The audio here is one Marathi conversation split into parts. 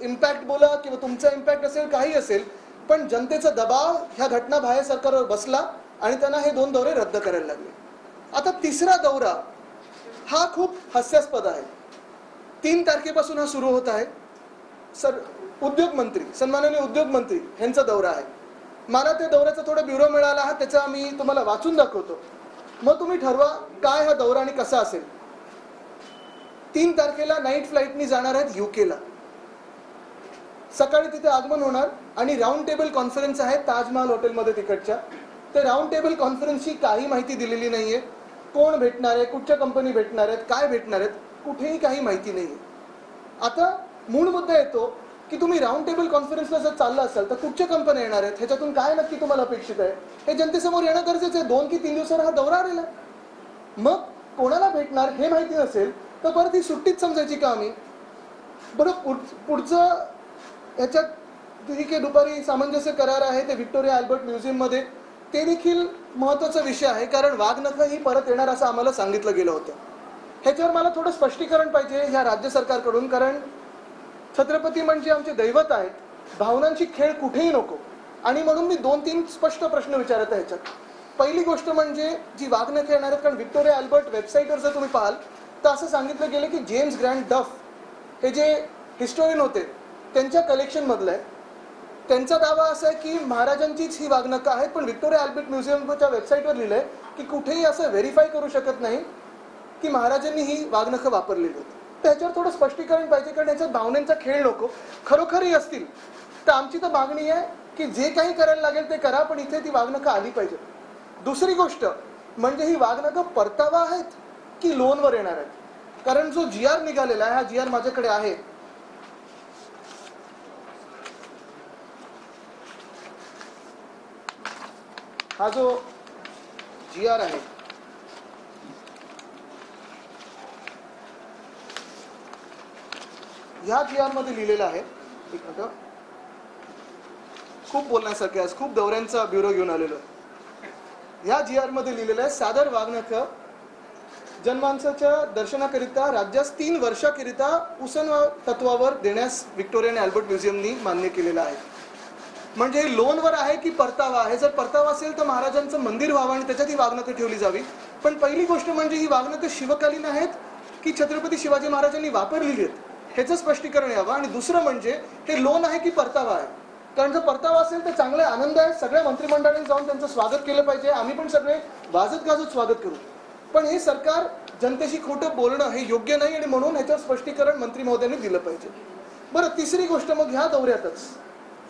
इम्पॅक्ट बोला किंवा तुमचा इम्पॅक्ट असेल काही असेल पण जनतेचा दबाव ह्या घटना बाहेर सरकारवर बसला आणि त्यांना हे दोन दौरे रद्द करायला लागले. आता तिसरा दौरा हा खूप हास्यास्पद आहे. तीन तारखेपासून हा सुरू होत आहे. सर उद्योग मंत्री सन्माननीय उद्योग मंत्री यांचा दौरा आहे. मला त्या दौऱ्याचा थोडा ब्युरो मिळाला हा त्याचा मी तुम्हाला वाचून दाखवतो. मग तुम्ही ठरवा काय हा दौरा आणि कसा असेल. तीन तारखेला नाईट फ्लाईटनी जाणार आहेत युकेला सकाळी तिथे आगमन होणार आणि राऊंड टेबल कॉन्फरन्स आहे ताजमहाल हॉटेलमध्ये तिकडच्या. ते राऊंड टेबल कॉन्फरन्सची काही माहिती दिलेली नाही आहे कोण भेटणार आहे कुठच्या कंपनी भेटणार आहेत काय भेटणार आहेत कुठेही काही माहिती नाही आहे आता मूळ मुद्दा येतो की तुम्ही राऊंड टेबल कॉन्फरन्सला जर चालला असाल तर कुठच्या कंपन्या येणार आहेत? ह्याच्यातून काय नक्की तुम्हाला अपेक्षित आहे? हे जनतेसमोर येणं गरजेचं आहे. दोन की तीन दिवसावर हा दौरा आलेला आहे. मग कोणाला भेटणार हे माहिती नसेल तर परत ही सुट्टीच समजायची का आम्ही? बरं पुढ- पुढचं ह्याच्यात ठीक आहे दुपारी सामंजस्य करार आहे ते व्हिक्टोरिया अल्बर्ट म्युझियममध्ये ते देखील महत्त्वाचा विषय आहे कारण वाघनखं ही परत येणार असं आम्हाला सांगितलं गेलं होतं. ह्याच्यावर मला थोडं स्पष्टीकरण पाहिजे ह्या राज्य सरकारकडून कारण छत्रपती म्हणजे आमचे दैवत आहेत भावनांची खेळ कुठेही नको. आणि म्हणून मी दोन तीन स्पष्ट प्रश्न विचारत आहे ह्याच्यात पहिली गोष्ट म्हणजे जी वाघनखं येणार आहेत कारण व्हिक्टोरिया अल्बर्ट वेबसाईटवर जर तुम्ही पाहाल तर असं सांगितलं गेलं की जेम्स ग्रँड डफ हे जे हिस्टोरियन होते त्यांच्या कलेक्शनमधलं आहे. त्यांचा दावा असा आहे की महाराजांचीच ही वाघनखं आहेत पण व्हिक्टोरिया अल्बर्ट म्युझियमच्या वेबसाईटवर लिहिलं आहे की कुठेही असं व्हेरीफाय करू शकत नाही की महाराजांनी ही वागणखं वापरलेली होती. त्याच्यावर थोडं स्पष्टीकरण पाहिजे कारण याच्यात भावनेंचा खेळ नको. खरोखरही असतील. तर आमची तर मागणी आहे की जे काही करायला लागेल ते करा पण इथे ती वागणखं आली पाहिजे. दुसरी गोष्ट म्हणजे ही वागणखं परतावा आहेत की लोनवर येणार आहेत? कारण जो जी आर निघालेला आहे हा जी आर माझ्याकडे आहे. हा जो जी आर आहे. ह्या जी आरमध्ये लिहिलेलं आहे एक मिनिट. खूप बोलण्यासारखे आज खूप दौऱ्यांचा ब्युरो घेऊन आलेलो आहे. ह्या जी आरमध्ये लिहिलेलं आहे सादर वाघनख जनमानसाच्या दर्शनाकरिता राज्यास तीन वर्षाकरिता उसन तत्वावर देण्यास व्हिक्टोरिया आणि अल्बर्ट म्युझियमनी मान्य केलेलं आहे. म्हणजे हे लोनवर आहे की परतावा? आहे जर परतावा असेल तर महाराजांचं मंदिर व्हावं आणि त्याच्यात ही वाघनखं ठेवली जावी. पण पहिली गोष्ट म्हणजे ही वाघनखं शिवकालीन आहेत की छत्रपती शिवाजी महाराजांनी वापरलेली आहेत? ह्याचं स्पष्टीकरण यावं. आणि दुसरं म्हणजे हे लोन आहे की परतावा आहे? कारण जर परतावा असेल तर चांगले आनंद आहे. सगळ्या मंत्रिमंडळाने जाऊन त्यांचं स्वागत केलं पाहिजे. आम्ही पण सगळे वाजत गाजत स्वागत करू. पण हे सरकार जनतेशी खोटं बोलणं हे योग्य नाही आणि म्हणून ह्याच्यावर स्पष्टीकरण मंत्री महोदयांनी दिलं पाहिजे. बरं तिसरी गोष्ट मग ह्या दौऱ्यातच.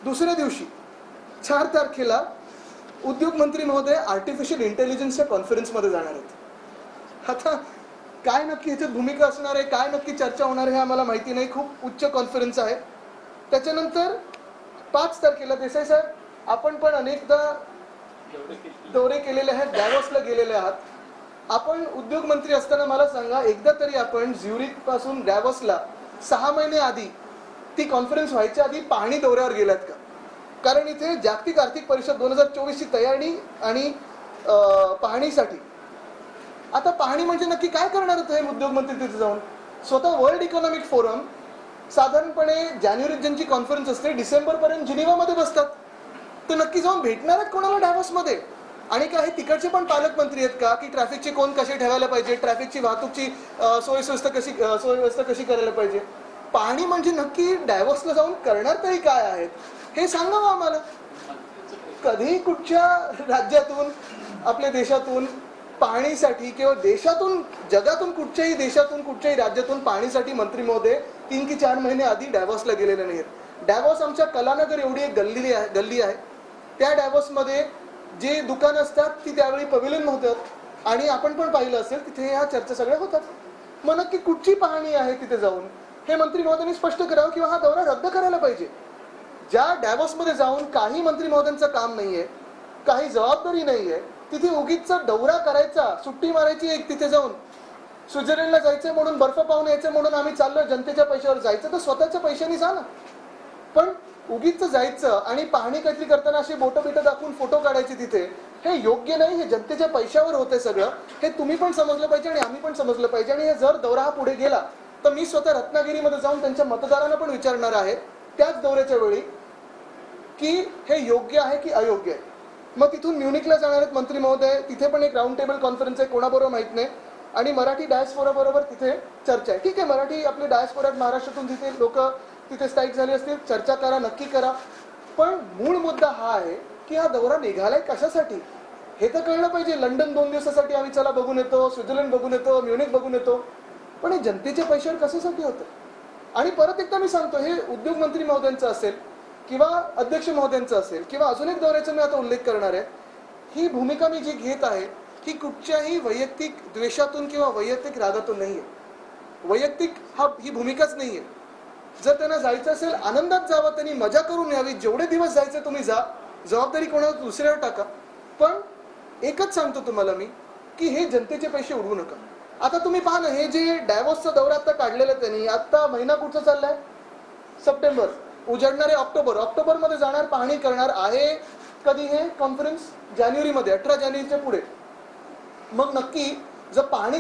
दुसऱ्या दिवशी चार तारखेला उद्योग मंत्री महोदय आर्टिफिशियल इंटेलिजन्सच्या कॉन्फरन्समध्ये जाणार आहेत. आता काय नक्की ह्याच्यात भूमिका असणार आहे काय नक्की चर्चा होणार आहे हे आम्हाला माहिती नाही. खूप उच्च कॉन्फरन्स आहे. त्याच्यानंतर पाच तारखेला देसाई साहेब आपण पण अनेकदा दौरे केलेले आहेत डॅवॉसला गेलेले आहात. आपण उद्योग मंत्री असताना मला सांगा एकदा तरी आपण झ्युरिकपासून डॅवॉसला सहा महिने आधी ती कॉन्फरन्स व्हायच्या आधी पाहणी दौऱ्यावर गेल्यात का? कारण इथे जागतिक आर्थिक परिषद दोन हजार चोवीसची तयारी आणि पाहणीसाठी. आता पाहणी म्हणजे नक्की काय करणार होतं हे उद्योगमंत्री तिथे जाऊन? स्वतः वर्ल्ड इकॉनॉमिक फोरम साधारणपणे जानेवारीत ज्यांची कॉन्फरन्स असते डिसेंबरपर्यंत जिनिवामध्ये बसतात. तर नक्की जाऊन भेटणार आहेत कोणाला डॅवॉसमध्ये आणि काही तिकडचे पण पालकमंत्री आहेत का की ट्रॅफिकचे कोण कसे ठेवायला पाहिजे ट्रॅफिकची वाहतूकची अं, कशी सोयव्यवस्था सोयीव्यवस्था कशी करायला पाहिजे? पाहणी म्हणजे नक्की डायव्हर्सला जाऊन करणार तरी काय आहेत? हे सांगावं आम्हाला. कधी कुठच्या राज्यातून आपल्या देशातून पाणीसाठी किंवा देशातून जगातून कुठच्याही देशातून कुठच्याही राज्यातून पाणीसाठी मंत्री महोदय तीन की चार महिने आधी डायव्हर्सला गेलेले नाहीत डायव्हर्स आमच्या कलानगर एवढी एक गल्ली आहे गल्ली आहे. त्या डायव्हर्समध्ये जे दुकानं असतात ती त्यावेळी पविलन होतात आणि आपण पण पाहिलं असेल तिथे ह्या चर्चा सगळ्या होतात. मग नक्की कुठची पाहणी आहे तिथे जाऊन? हे मंत्री महोदयांनी स्पष्ट करावं किंवा हा दौरा रद्द करायला पाहिजे. ज्या डॅवॉसमध्ये जाऊन काही मंत्री महोदयांचं काम नाहीये काही जबाबदारी नाहीये तिथे उगीचचा दौरा करायचा सुट्टी मारायची एक तिथे जाऊन. स्वित्झर्लंडला जायचं म्हणून बर्फ पाहून यायचं म्हणून आम्ही चाललो जनतेच्या पैशावर जायचं तर स्वतःच्या पैशाने जा ना. पण उगीच जायचं आणि पाहणी काहीतरी करताना अशी बोटं बिटं दाखवून फोटो काढायचे तिथे हे योग्य नाही हे जनतेच्या पैशावर होते सगळं. हे तुम्ही पण समजलं पाहिजे आणि आम्ही पण समजलं पाहिजे आणि हे जर दौरा हा पुढे गेला तर मी स्वतः रत्नागिरीमध्ये जाऊन त्यांच्या मतदारांना पण विचारणार आहे त्याच दौऱ्याच्या वेळी की हे योग्य आहे की अयोग्य आहे? मग तिथून म्युनिकला जाणार आहेत मंत्री महोदय तिथे पण एक राऊंड टेबल कॉन्फरन्स आहे कोणाबरोबर माहीत नाही. आणि मराठी डायस्पोरा बरोबर तिथे चर्चा आहे. ठीक आहे मराठी आपले डायस्पोरा महाराष्ट्रातून तिथे लोक तिथे स्थायिक झाले असतील चर्चा करा नक्की करा. पण मूळ मुद्दा हा आहे की हा दौरा निघालाय कशासाठी? हे तर कळलं पाहिजे लंडन दोन दिवसासाठी आम्ही चला बघून येतो स्वित्झर्लंड बघून येतो म्युनिक बघून येतो. पण हे जनतेच्या पैशावर कशासाठी होतं? आणि परत एकदा मी सांगतो हे उद्योग मंत्री महोदयांचं असेल किंवा अध्यक्ष महोदयांचं असेल किंवा अजून एक दौऱ्याचा मी आता उल्लेख करणार आहे ही भूमिका मी जी घेत आहे ही कुठच्याही वैयक्तिक द्वेषातून किंवा वैयक्तिक रागातून नाही आहे. वैयक्तिक हा ही भूमिकाच नाही आहे. जर त्यांना जायचं असेल आनंदात जावं त्यांनी मजा करून यावी जेवढे दिवस जायचं तुम्ही जा जबाबदारी कोणाला दुसऱ्यावर टाका. पण एकच सांगतो तुम्हाला मी की हे जनतेचे पैसे उडवू नका. आता तुम्ही पहा ना हे जे डायवॉर्सचा दौरा आता काढलेलं आहे त्यांनी आता महिना कुठचा चाललाय? सप्टेंबर. उजडणारे ऑक्टोबर. ऑक्टोबरमध्ये जाणार पाहणी करणार आहे कधी हे? कॉन्फरन्स जानेवारीमध्ये अठरा जानेवारीच्या पुढे. मग नक्की जर पाहणी